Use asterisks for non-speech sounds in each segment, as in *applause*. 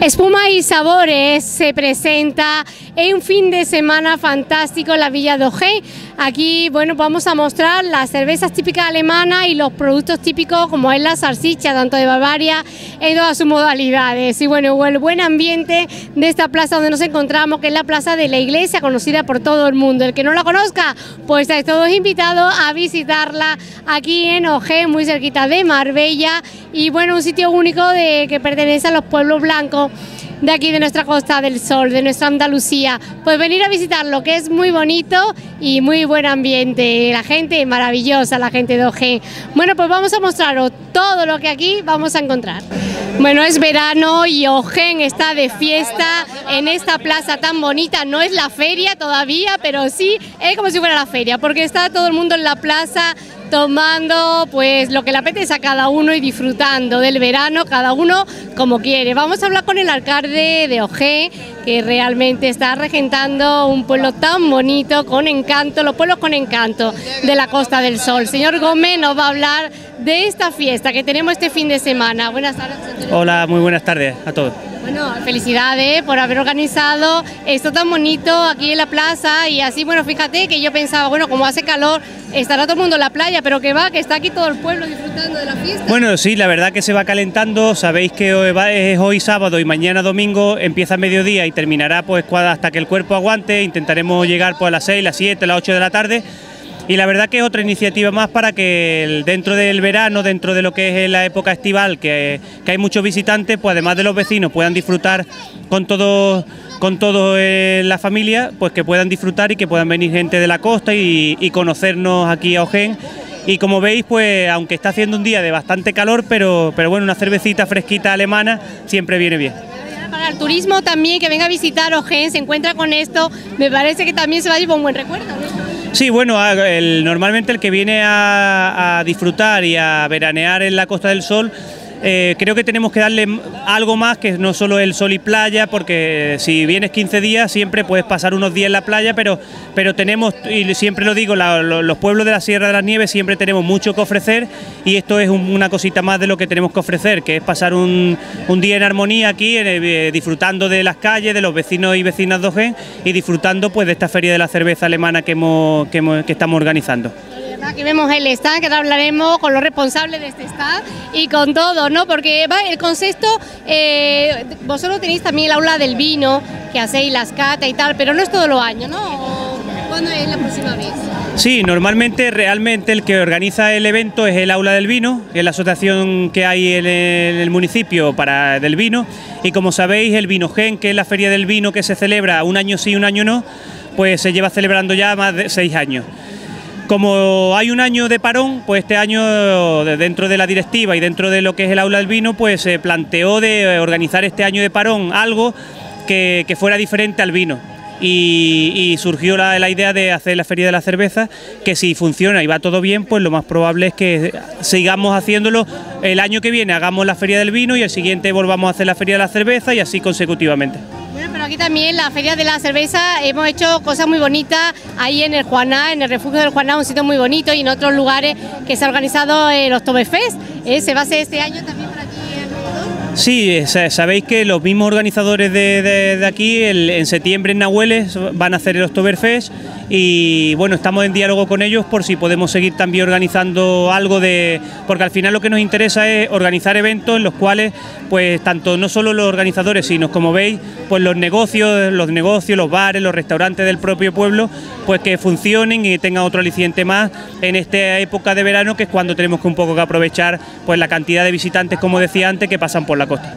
Espuma y Sabores se presenta en un fin de semana fantástico en la Villa de. Aquí, bueno, vamos a mostrar las cervezas típicas alemanas y los productos típicos como es la salsicha, tanto de Bavaria, en todas sus modalidades. Y bueno, el buen ambiente de esta plaza donde nos encontramos, que es la plaza de la iglesia, conocida por todo el mundo. El que no la conozca, pues estáis todos invitados a visitarla aquí en Ojén, muy cerquita de Marbella. Y bueno, un sitio único de que pertenece a los pueblos blancos de aquí de nuestra Costa del Sol, de nuestra Andalucía. Pues venir a visitarlo, que es muy bonito y muy buen ambiente. La gente maravillosa, la gente de Ojén. Bueno, pues vamos a mostraros todo lo que aquí vamos a encontrar. Bueno, es verano y Ojén está de fiesta en esta plaza tan bonita. No es la feria todavía, pero sí es como si fuera la feria, porque está todo el mundo en la plaza tomando pues lo que le apetece a cada uno y disfrutando del verano, cada uno como quiere. Vamos a hablar con el alcalde de Ojé, que realmente está regentando un pueblo tan bonito, con encanto, los pueblos con encanto de la Costa del Sol. Señor Gómez nos va a hablar de esta fiesta que tenemos este fin de semana. Buenas tardes. Hola, muy buenas tardes a todos. Bueno, felicidades por haber organizado esto tan bonito aquí en la plaza y así, bueno, fíjate que yo pensaba, bueno, como hace calor, estará todo el mundo en la playa, pero que va, que está aquí todo el pueblo disfrutando de la fiesta. Bueno, sí, la verdad que se va calentando, sabéis que es hoy sábado y mañana domingo, empieza a mediodía y terminará pues hasta que el cuerpo aguante, intentaremos llegar pues a las 6, las 7, las 8 de la tarde y la verdad que es otra iniciativa más para que dentro del verano, dentro de lo que es la época estival, que, hay muchos visitantes, pues además de los vecinos puedan disfrutar con todo con todo la familia, pues que puedan disfrutar y que puedan venir gente de la costa y, conocernos aquí a Ojén. Y como veis, pues aunque está haciendo un día de bastante calor, pero, pero bueno, una cervecita fresquita alemana siempre viene bien. Para el turismo también, que venga a visitar Ojén, se encuentra con esto, me parece que también se va a llevar un buen recuerdo. Sí, bueno, normalmente el que viene a, disfrutar y a veranear en la Costa del Sol eh, creo que tenemos que darle algo más que no solo el sol y playa, porque si vienes 15 días siempre puedes pasar unos días en la playa, pero, pero tenemos, y siempre lo digo, los pueblos de la Sierra de las Nieves siempre tenemos mucho que ofrecer y esto es una cosita más de lo que tenemos que ofrecer, que es pasar un, día en armonía aquí, eh, disfrutando de las calles, de los vecinos y vecinas de Ojén y disfrutando pues de esta feria de la cerveza alemana que estamos organizando. Aquí vemos el stand, que ahora hablaremos con los responsables de este stand y con todo, ¿no? Porque el concepto, eh, vosotros tenéis también el aula del vino, que hacéis las catas y tal, pero no es todo los años, ¿no? ¿Cuándo es la próxima vez? Sí, normalmente realmente el que organiza el evento es el Aula del Vino, que es la asociación que hay en el municipio para del vino, y como sabéis el Vino Gen, que es la feria del vino que se celebra un año sí, un año no, pues se lleva celebrando ya más de seis años. Como hay un año de parón, pues este año dentro de la directiva y dentro de lo que es el aula del vino, pues se planteó de organizar este año de parón algo que, fuera diferente al vino. Y, surgió la, idea de hacer la feria de la cerveza, que si funciona y va todo bien, pues lo más probable es que sigamos haciéndolo el año que viene, hagamos la feria del vino y el siguiente volvamos a hacer la feria de la cerveza y así consecutivamente aquí también la Feria de la Cerveza hemos hecho cosas muy bonitas ahí en el Juaná, en el refugio del Juaná, un sitio muy bonito y en otros lugares que se ha organizado el Oktoberfest. ¿eh? ¿Se va a hacer este año también por aquí? Sí, sabéis que los mismos organizadores de, aquí en septiembre en Nahueles van a hacer el Oktoberfest y bueno, estamos en diálogo con ellos por si podemos seguir también organizando algo de... porque al final lo que nos interesa es organizar eventos en los cuales pues tanto no solo los organizadores, sino como veis, pues los negocios, los negocios, los bares, los restaurantes del propio pueblo, pues que funcionen y tengan otro aliciente más en esta época de verano que es cuando tenemos que un poco que aprovechar pues la cantidad de visitantes, como decía antes, que pasan por la costa.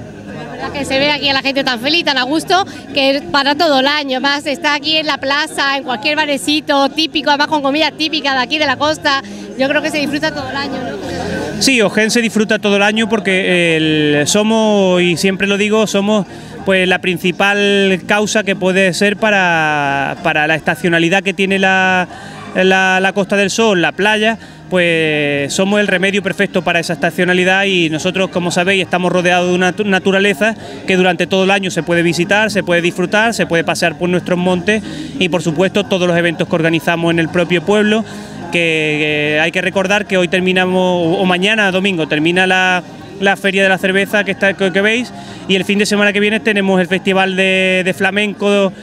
Que se ve aquí a la gente tan feliz, tan a gusto, que para todo el año, más está aquí en la plaza, en cualquier barecito típico, además con comida típica de aquí de la costa, yo creo que se disfruta todo el año, ¿no? Sí, Ojen se disfruta todo el año porque somos, y siempre lo digo, somos pues la principal causa que puede ser para, para la estacionalidad que tiene la, la, la Costa del Sol, la playa, pues somos el remedio perfecto para esa estacionalidad y nosotros, como sabéis, estamos rodeados de una naturaleza que durante todo el año se puede visitar, se puede disfrutar, se puede pasear por nuestros montes y por supuesto todos los eventos que organizamos en el propio pueblo, que, hay que recordar que hoy terminamos, o mañana domingo, termina la, la feria de la cerveza que, está, que, veis y el fin de semana que viene tenemos el festival de, flamenco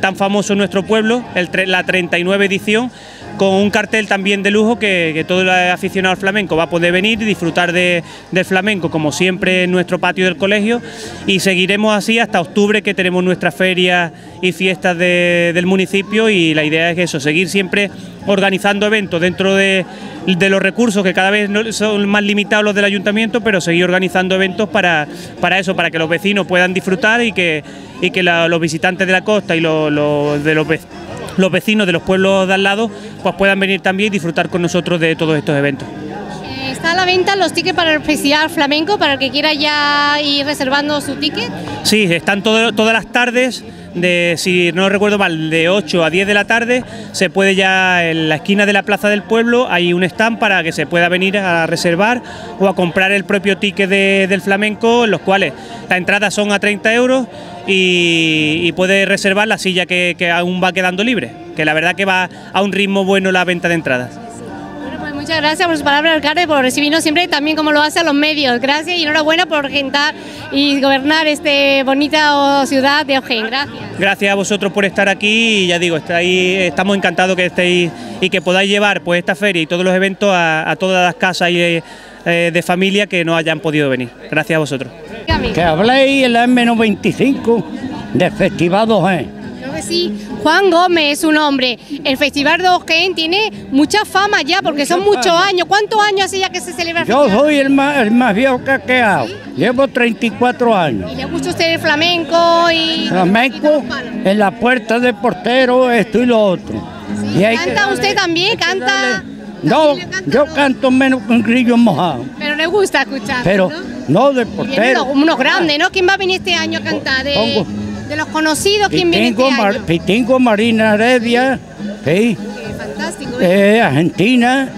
tan famoso en nuestro pueblo, el, la 39 edición con un cartel también de lujo que, todo el aficionado al flamenco va a poder venir y disfrutar del flamenco, como siempre en nuestro patio del colegio, y seguiremos así hasta octubre que tenemos nuestra feria y fiestas del municipio y la idea es eso, seguir siempre organizando eventos dentro de, los recursos que cada vez son más limitados los del ayuntamiento, pero seguir organizando eventos para, para eso, para que los vecinos puedan disfrutar y que, y que los visitantes de la costa y los, de los los vecinos de los pueblos de al lado pues puedan venir también y disfrutar con nosotros de todos estos eventos. Eh, ¿Está a la venta los tickets para el Festival Flamenco, para el que quiera ya ir reservando su ticket? Sí, están todas las tardes, de, si no recuerdo mal, de 8 a 10 de la tarde, se puede ya en la esquina de la Plaza del Pueblo, hay un stand para que se pueda venir a reservar o a comprar el propio ticket del flamenco, en los cuales la entrada son a 30 euros y, puede reservar la silla que, aún va quedando libre, que la verdad que va a un ritmo bueno la venta de entradas. Muchas gracias por su palabra, alcalde, por recibirnos siempre también como lo hace a los medios. Gracias y enhorabuena por regentar y gobernar esta bonita ciudad de Ojén. Gracias. Gracias a vosotros por estar aquí y ya digo, estamos encantados que estéis y que podáis llevar pues esta feria y todos los eventos a, todas las casas y, eh, de familia que no hayan podido venir. Gracias a vosotros. Que habléis el M95 del Festival de Ojén. Sí, Juan Gómez es su nombre. El Festival de Ojén tiene mucha fama ya porque son muchos años. ¿Cuántos años hace ya que se celebra el Yo soy el más, el más viejo que ha quedado. Llevo 34 años. ¿Y le gusta usted el flamenco? y Flamenco en la puerta de portero, esto y lo otro. ¿Canta usted también? ¿Canta? No, yo canto menos que un grillo mojado. Pero le gusta escuchar. Pero no, de portero. Unos grandes, ¿no? ¿Quién va a venir este año a cantar? De, de los conocidos, ¿quién viene este año? Marina Heredia, sí. fantástico. ¿eh? Argentina.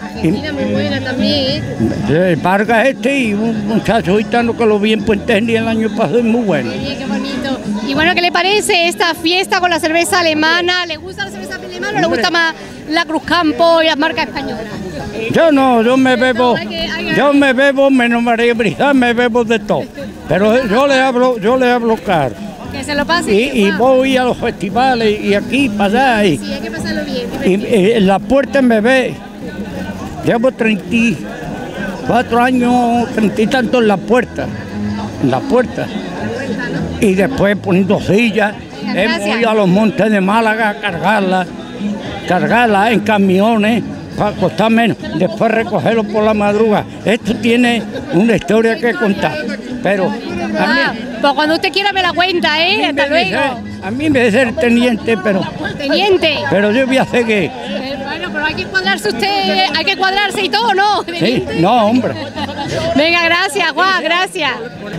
Argentina muy buena también, ¿eh? Vargas este y un muchacho gitano que lo vi en Puente el año pasado, es muy bueno. qué bonito. Y bueno, ¿qué le parece esta fiesta con la cerveza alemana? ¿Le gusta la cerveza alemana o le gusta más la Cruz Campo y las marcas españolas? Yo no, yo me bebo, yo me bebo menos María Brisa, me bebo de todo. Pero yo le hablo, yo le hablo caro. Que se lo pase. Y, voy a los festivales y aquí para allá. sí, hay que pasarlo bien. Y, en la puerta me ve. Llevo 34 años, 30 y tanto en la puerta. En la puerta. Y después poniendo sillas. Hemos ido a los montes de Málaga a cargarla, cargarla en camiones para costar menos, después recogerlo por la madruga. Esto tiene una historia que contar, pero... Ah, pues cuando usted quiera me la cuenta, ¿eh? Hasta luego. a mí me debe ser teniente, pero... Teniente. Pero yo voy a hacer que... Bueno, pero hay que cuadrarse usted, hay que cuadrarse y todo, ¿no? Sí, no, hombre. Venga, gracias, Juan, gracias.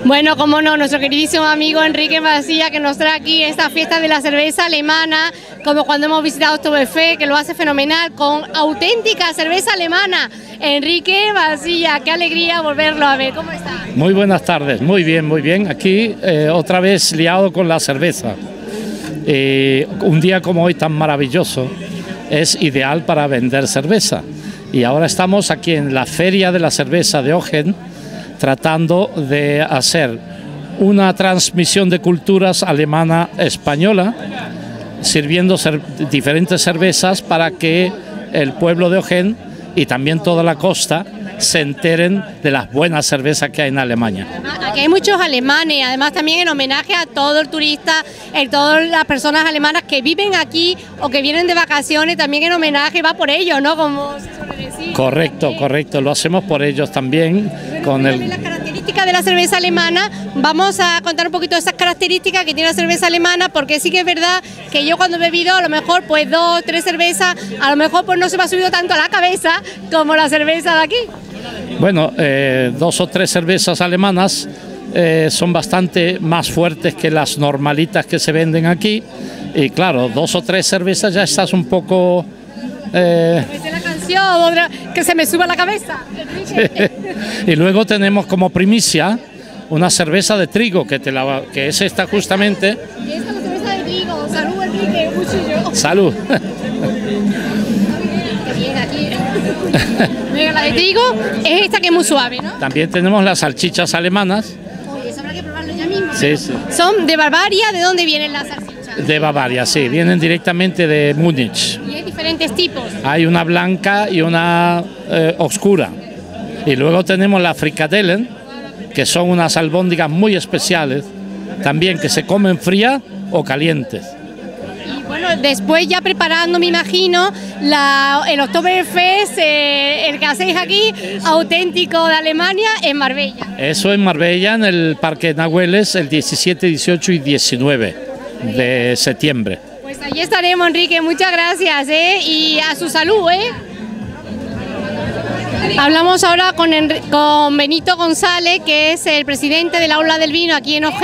Bueno, como no, nuestro queridísimo amigo Enrique Vacía que nos trae aquí esta fiesta de la cerveza alemana, como cuando hemos visitado Oktoberfest, que lo hace fenomenal, con auténtica cerveza alemana. Enrique Vacía, qué alegría volverlo a ver. ¿Cómo está? Muy buenas tardes, muy bien, muy bien. Aquí eh, otra vez liado con la cerveza. Eh, un día como hoy tan maravilloso es ideal para vender cerveza. Y ahora estamos aquí en la Feria de la Cerveza de Ogen tratando de hacer una transmisión de culturas alemana-española, sirviendo diferentes cervezas para que el pueblo de Ogen y también toda la costa se enteren de las buenas cervezas que hay en Alemania. Aquí hay muchos alemanes, además también en homenaje a todo el turista, a todas las personas alemanas que viven aquí o que vienen de vacaciones, también en homenaje va por ellos, ¿no? Como Correcto, correcto, lo hacemos por ellos también. con el... Las características de la cerveza alemana, vamos a contar un poquito de esas características que tiene la cerveza alemana, porque sí que es verdad que yo cuando he bebido a lo mejor pues dos, tres cervezas, a lo mejor pues no se me ha subido tanto a la cabeza como la cerveza de aquí. Bueno, eh, dos o tres cervezas alemanas eh, son bastante más fuertes que las normalitas que se venden aquí. Y claro, dos o tres cervezas ya estás un poco... Eh... la canción, que se me suba la cabeza. *laughs* y luego tenemos como primicia una cerveza de trigo, que, te la, que es esta justamente. Y esta es la cerveza de trigo. Salud, Enrique, Salud. *laughs* aquí. Venga, la de trigo es esta que es muy suave, ¿no? También tenemos las salchichas alemanas. Oye, eso habrá que probarlo ya mismo. Sí, sí. Son de Bavaria, ¿de dónde vienen las salchichas? De Bavaria, sí. Vienen directamente de Múnich. Y hay diferentes tipos. Hay una blanca y una eh, oscura. Y luego tenemos la fricadellen, que son unas albóndigas muy especiales, también que se comen frías o calientes. Después ya preparando, me imagino, la, el Oktoberfest, eh, el que hacéis aquí, auténtico de Alemania, en Marbella. Eso en Marbella, en el Parque Nahueles, el 17, 18 y 19 de septiembre. Pues allí estaremos, Enrique, muchas gracias, ¿eh? Y a su salud, ¿eh? Hablamos ahora con, Enri- con Benito González, que es el presidente del Aula del Vino aquí en OG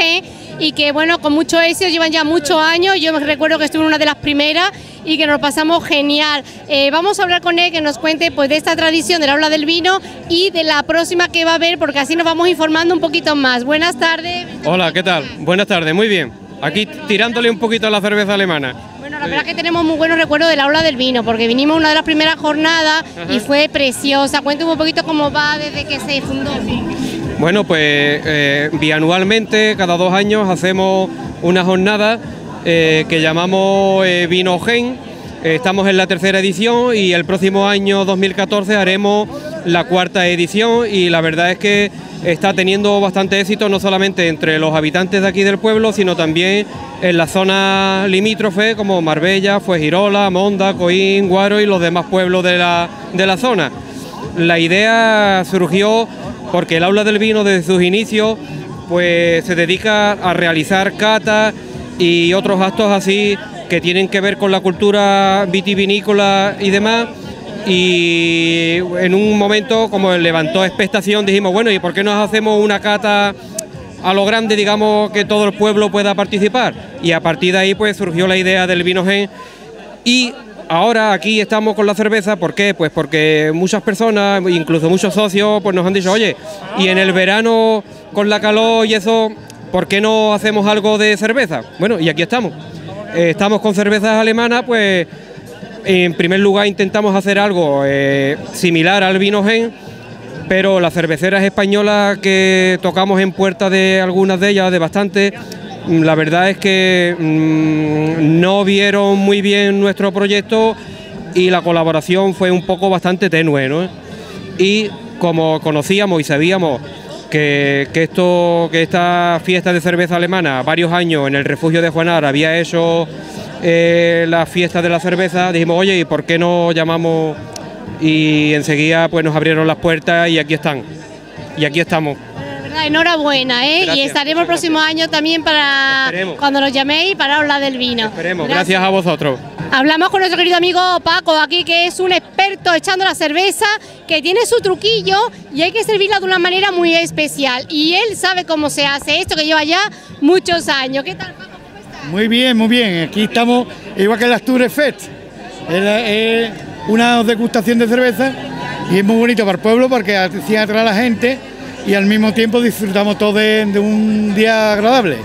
y que, bueno, con mucho éxito, llevan ya muchos años. Yo me recuerdo que estuve en una de las primeras y que nos lo pasamos genial. Eh, vamos a hablar con él, que nos cuente pues, de esta tradición del Aula del Vino y de la próxima que va a haber, porque así nos vamos informando un poquito más. Buenas tardes. Hola, ¿qué tal? Buenas tardes, muy bien. Aquí tirándole un poquito a la cerveza alemana. Bueno, la verdad que tenemos muy buenos recuerdos del aula del vino, porque vinimos una de las primeras jornadas y fue preciosa. Cuéntame un poquito cómo va desde que se fundó. Bueno, pues eh, bianualmente, cada dos años, hacemos una jornada eh, que llamamos eh, Vino Gen. Eh, estamos en la tercera edición y el próximo año 2014 haremos la cuarta edición y la verdad es que está teniendo bastante éxito no solamente entre los habitantes de aquí del pueblo, sino también en la zona limítrofe como Marbella, Fuegirola, Monda, Coín, Guaro y los demás pueblos de la, de la zona. La idea surgió porque el aula del vino desde sus inicios pues se dedica a realizar catas y otros actos así que tienen que ver con la cultura vitivinícola y demás. Y en un momento, como levantó expectación, dijimos, bueno, ¿y por qué no hacemos una cata a lo grande, digamos, que todo el pueblo pueda participar? Y a partir de ahí, pues surgió la idea del vino gen. Y ahora aquí estamos con la cerveza, ¿por qué? Pues porque muchas personas, incluso muchos socios, pues nos han dicho, oye, y en el verano con la calor y eso, ¿por qué no hacemos algo de cerveza? Bueno, y aquí estamos. Eh, estamos con cervezas alemanas, pues en primer lugar intentamos hacer algo eh, similar al vino gen, pero las cerveceras españolas que tocamos en puerta de algunas de ellas, de bastantes, mm, la verdad es que mm, no vieron muy bien nuestro proyecto y la colaboración fue un poco bastante tenue, ¿no? Y como conocíamos y sabíamos que, que esto, que esta fiesta de cerveza alemana, varios años en el refugio de Juanar había hecho eh, la fiesta de la cerveza, dijimos, oye, ¿y por qué no llamamos? Y enseguida pues nos abrieron las puertas y aquí están. Y aquí estamos. Verdad, enhorabuena, ¿eh? Gracias, y estaremos el próximo año también para Esperemos. cuando nos llaméis para hablar del vino. Esperemos, gracias a vosotros. Hablamos con nuestro querido amigo Paco aquí, que es un experto echando la cerveza, que tiene su truquillo y hay que servirla de una manera muy especial. Y él sabe cómo se hace esto, que lleva ya muchos años. ¿Qué tal, Paco? ¿Cómo estás? Muy bien, muy bien. Aquí estamos igual que las Tour Fest. Es, es una degustación de cerveza y es muy bonito para el pueblo porque así atrae a la gente y al mismo tiempo disfrutamos todos de, de un día agradable.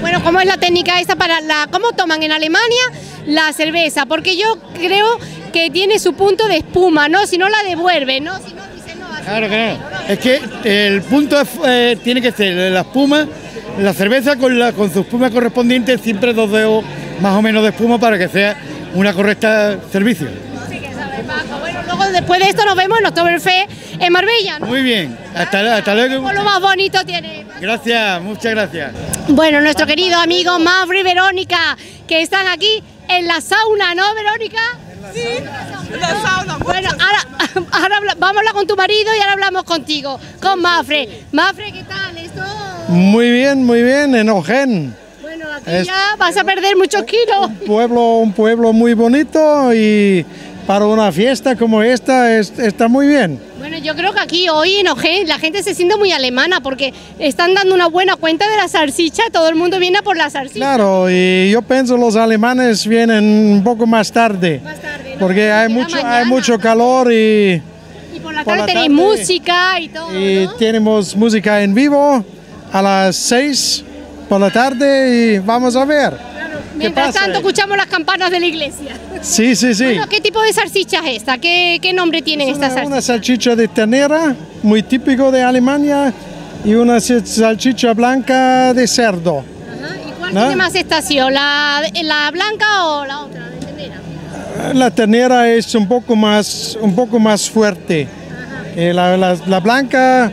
Bueno, ¿cómo es la técnica esta para la... ¿Cómo toman en Alemania la cerveza? Porque yo creo que tiene su punto de espuma, ¿no? Si no la devuelve, ¿no? Si no, dice no. Claro, claro. Es que el punto eh, tiene que ser la espuma, la cerveza con, la, con su espuma correspondiente, siempre dos dedos más o menos de espuma para que sea una correcta servicio. Sí que sabe, Paco. Bueno, luego después de esto nos vemos en Oktoberfest en Marbella, ¿no? Muy bien, hasta, hasta luego. Como lo más bonito tiene. Gracias, muchas gracias. Bueno, nuestro querido amigo Mafri y Verónica, que están aquí en la sauna, ¿no, Verónica? Sí, en la sauna. Bueno, ahora, *laughs* ahora vamos a hablar con tu marido y ahora hablamos contigo, con Mafre. Mafre, ¿qué tal? Esto... Muy bien, muy bien, en Ojén. Bueno, aquí Es- ya vas a perder muchos kilos. Pueblo, un pueblo muy bonito y para una fiesta como esta es- está muy bien. Bueno, yo creo que aquí hoy en Ojén la gente se siente muy alemana porque están dando una buena cuenta de la salchicha, todo el mundo viene a por la salchicha. Claro, y yo pienso los alemanes vienen un poco más tarde, Más tarde, ¿no? porque hay mucho, mañana. hay mucho calor y, Y por la por tarde la tenéis tarde. música y todo, y ¿no? tenemos música en vivo a las 6 por la tarde y vamos a ver. Mientras pasa tanto escuchamos las campanas de la iglesia. Sí, sí, sí. Bueno, ¿Qué tipo de salchicha es esta? ¿Qué, qué nombre tienen Es estas una, una salchicha de ternera, muy típico de Alemania, y una sa- salchicha blanca de cerdo. Ajá, ¿Y cuál ¿No? tiene más estación? ¿La, ¿La blanca o la otra? de ternera? La ternera es un poco más, un poco más fuerte. Eh, la, la- la blanca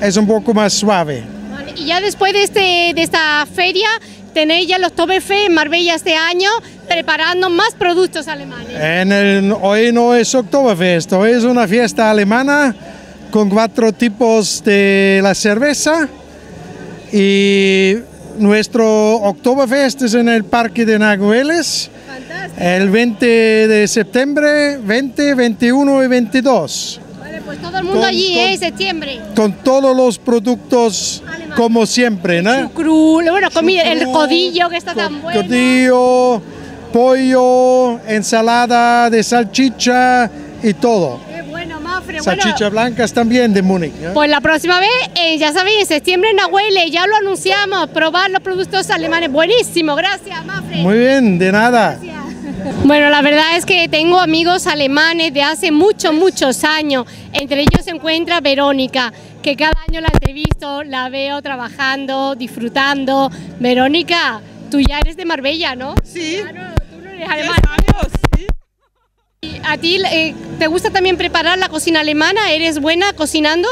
es un poco más suave. Vale, Y ya después de, este, de esta feria, tenéis ya los Tobefe en Marbella este año preparando más productos alemanes. En el- hoy no es Oktoberfest, hoy es una fiesta alemana con cuatro tipos de la cerveza y nuestro Oktoberfest es en el Parque de Nagueles el 20 de septiembre, 20, 21 y 22 Vale, pues todo el mundo Con- allí, con- ¿eh? Septiembre. con todos los productos como siempre, ¿no? Cru, bueno, comida, el codillo que está tan bueno. Codillo, pollo, ensalada de salchicha y todo. Qué bueno, Mafre. Bueno, Salchichas blancas también de Múnich. ¿eh? Pues la próxima vez, eh, ya sabéis, en septiembre en Nahuele, ya lo anunciamos, probar los productos alemanes. Buenísimo, gracias, Mafre. Muy bien, de nada. Bueno, la verdad es que tengo amigos alemanes de hace muchos, muchos años. Entre ellos se encuentra Verónica, que cada año la entrevisto, la veo trabajando, disfrutando. Verónica, tú ya eres de Marbella, ¿no? Sí. Claro, alemana. ¿Y ¿A ti eh, te gusta también preparar la cocina alemana? ¿Eres buena cocinando?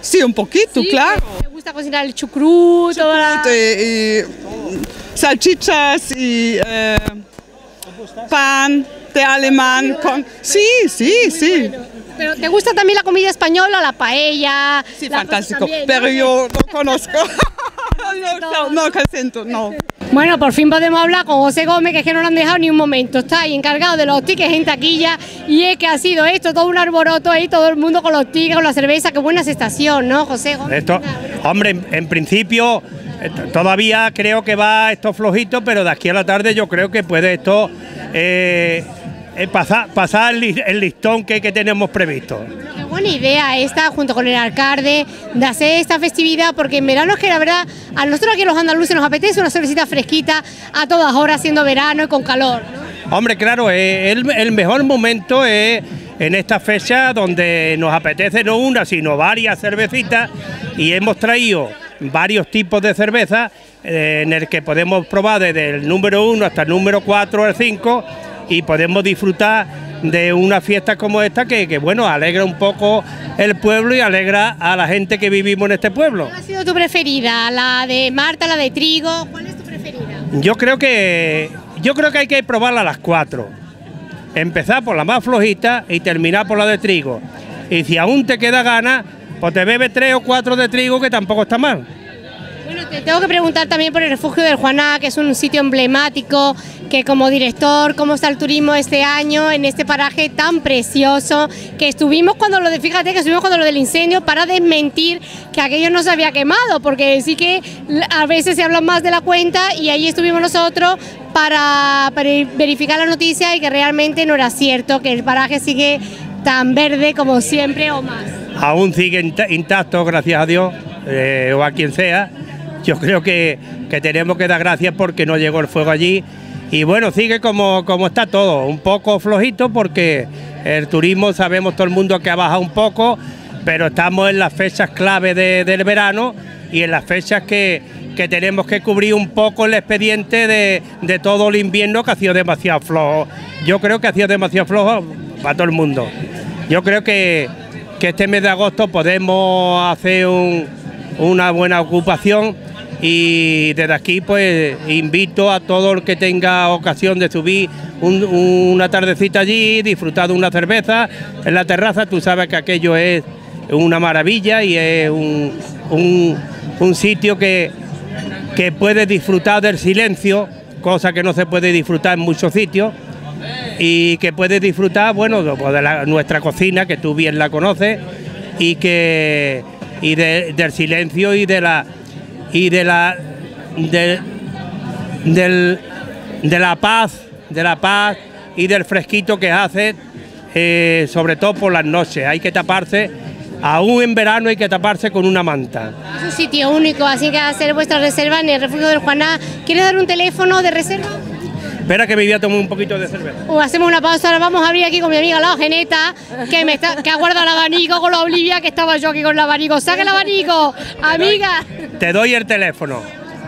Sí, un poquito, Sí, claro. ¿Te gusta cocinar el chucrut? toda la- De, y salchichas y eh, pan de alemán con... Sí, sí, sí. Pero ¿te gusta también la comida española, la paella? Sí, la- fantástico. también, ¿no? Pero yo no conozco. *laughs* *laughs* no, no, no, que siento, no. Bueno, por fin podemos hablar con José Gómez, que es que no lo han dejado ni un momento. Está ahí encargado de los tickets en taquilla y es que ha sido esto, todo un arboroto ahí, todo el mundo con los tickets, con la cerveza. Qué buena sensación, ¿no, José Gómez? Esto, hombre, en, en principio eh, todavía creo que va esto flojito, pero de aquí a la tarde yo creo que puede esto eh, eh, pasar, pasar el, li- el listón que, que tenemos previsto. Qué buena idea esta, junto con el alcalde, de hacer esta festividad, porque en verano es que la verdad, a nosotros aquí los andaluces nos apetece una cervecita fresquita a todas horas, siendo verano y con calor. ¿no? Hombre, claro, eh, el, el mejor momento es en esta fecha donde nos apetece no una, sino varias cervecitas y hemos traído varios tipos de cerveza eh, en el que podemos probar desde el número 1 hasta el número 4 o el 5 y podemos disfrutar de una fiesta como esta que, que, bueno, alegra un poco el pueblo y alegra a la gente que vivimos en este pueblo. ¿Cuál ha sido tu preferida? ¿La de Marta, la de Trigo? ¿Cuál es tu preferida? Yo creo que yo creo que hay que probarla a las cuatro. Empezar por la más flojita y terminar por la de trigo. Y si aún te queda ganas, pues te bebes tres o cuatro de trigo que tampoco está mal. Te tengo que preguntar también por el refugio del Juaná, que es un sitio emblemático, que como director, cómo está el turismo este año en este paraje tan precioso, que estuvimos cuando lo de, fíjate que estuvimos cuando lo del incendio para desmentir que aquello no se había quemado, porque sí que a veces se habla más de la cuenta y ahí estuvimos nosotros para, verificar la noticia y que realmente no era cierto, que el paraje sigue tan verde como siempre o más. Aún sigue inta- intacto, gracias a Dios, eh, o a quien sea. Yo creo que, que tenemos que dar gracias porque no llegó el fuego allí. Y bueno, sigue como, como está todo, un poco flojito porque el turismo sabemos todo el mundo que ha bajado un poco, pero estamos en las fechas clave de- del verano y en las fechas que, que tenemos que cubrir un poco el expediente de, de todo el invierno que ha sido demasiado flojo. Yo creo que ha sido demasiado flojo para todo el mundo. Yo creo que, que este mes de agosto podemos hacer un- una buena ocupación y desde aquí pues invito a todo el que tenga ocasión de subir un- una tardecita allí, disfrutar de una cerveza en la terraza, tú sabes que aquello es una maravilla y es un, un- sitio que, que puedes disfrutar del silencio, cosa que no se puede disfrutar en muchos sitios y que puedes disfrutar, bueno, de, pues, de nuestra cocina, que tú bien la conoces, y que y de- del silencio y de la y de la de, del- de la paz, de la paz y del fresquito que hace, eh, sobre todo por las noches. Hay que taparse, aún en verano hay que taparse con una manta. Es un sitio único, así que hacer vuestra reserva en el refugio del Juaná. ¿Quieres dar un teléfono de reserva? Espera que me voy a tomar un poquito de cerveza. Uh, hacemos una pausa, ahora vamos a abrir aquí con mi amiga la Geneta, que, me está, que ha guardado el abanico con la Olivia, que estaba yo aquí con el abanico. ¡Saca el abanico, amiga! Te doy el teléfono.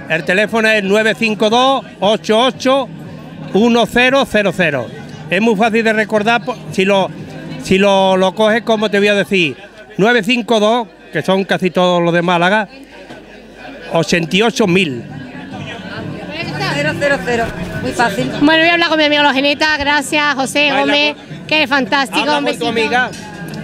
El teléfono es 952-88-1000. Es muy fácil de recordar si lo, si lo, lo coges, como te voy a decir. 952, que son casi todos los de Málaga, 88.000. 000. Muy fácil. Bueno, voy a hablar con mi amiga la Geneta, gracias José Gómez, que es fantástico. Habla con tu amiga.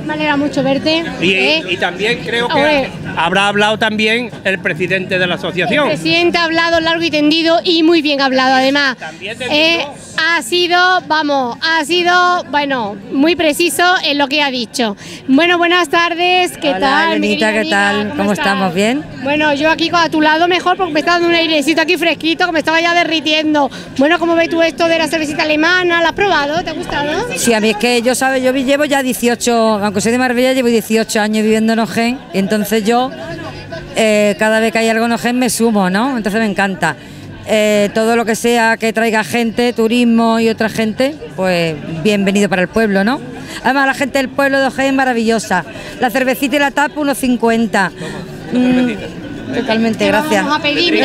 Me alegra mucho verte. Y, ¿eh? y también creo que habrá hablado también el presidente de la El asociación. presidente ha hablado largo y tendido y muy bien hablado además. También Eh, ha sido, vamos, ha sido, bueno, muy preciso en lo que ha dicho. Bueno, buenas tardes, ¿qué Hola, tal? Elenita, ¿qué tal? ¿Cómo estamos? ¿Bien? Bueno, yo aquí a tu lado mejor porque me está dando un airecito aquí fresquito que me estaba ya derritiendo. Bueno, ¿cómo ves tú esto de la cervecita alemana? ¿La has probado? ¿Te ha gustado? Sí, a mí es que yo, ¿sabes? Yo llevo ya 18, aunque soy de Marbella, llevo 18 años viviendo en Ojén, y entonces yo, eh, cada vez que hay algo en Ojén, me sumo, ¿no? Entonces me encanta. Eh, todo lo que sea que traiga gente, turismo y otra gente, pues bienvenido para el pueblo, ¿no? Además, la gente del pueblo de Ojén es maravillosa. La cervecita y la tapa, unos 50. Mm, totalmente, gracias. Vamos a pedir,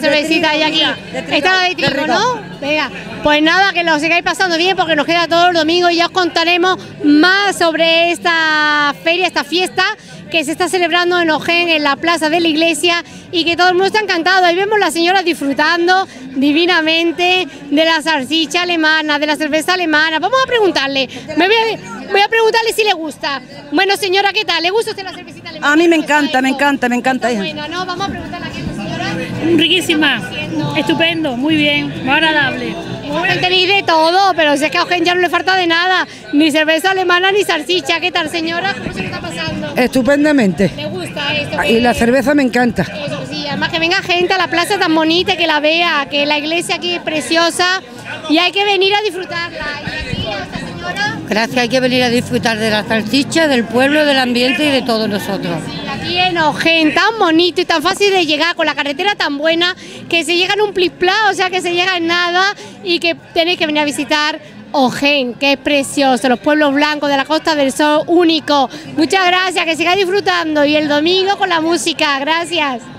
cervecita hay aquí. Esta de trigo, ¿no? Venga, pues nada, que lo sigáis pasando bien porque nos queda todo el domingo y ya os contaremos más sobre esta feria, esta fiesta que se está celebrando en Ojén, en la plaza de la iglesia y que todo el mundo está encantado. Ahí vemos las señoras disfrutando divinamente de la salchicha alemana, de la cerveza alemana. Vamos a preguntarle, me voy a, voy a preguntarle si le gusta. Bueno, señora, ¿qué tal? ¿Le gusta a usted la cervecita alemana? A mí me ¿Cómo está encanta, me encanta, me encanta. Está buena, ¿no? Vamos a preguntarle aquí a esta señora. Riquísima, estupendo, muy bien, muy agradable. Bueno, tenéis de todo, pero si es que a Eugen ya no le falta de nada, ni cerveza alemana ni salchicha. ¿Qué tal, señora? ¿Cómo se le está pasando? Estupendamente. ¿Le gusta esto? Y la cerveza me encanta. Eso sí, además que venga gente a la plaza tan bonita, que la vea, que la iglesia aquí es preciosa y hay que venir a disfrutarla. Y aquí a esta señora, Gracias, hay que venir a disfrutar de la salchicha, del pueblo, del ambiente y de todos nosotros. aquí en Ojén, tan bonito y tan fácil de llegar, con la carretera tan buena, que se llega en un plisplá, o sea que se llega en nada y que tenéis que venir a visitar Ojén, que es precioso, los pueblos blancos de la Costa del Sol, único. Muchas gracias, que sigáis disfrutando y el domingo con la música, gracias.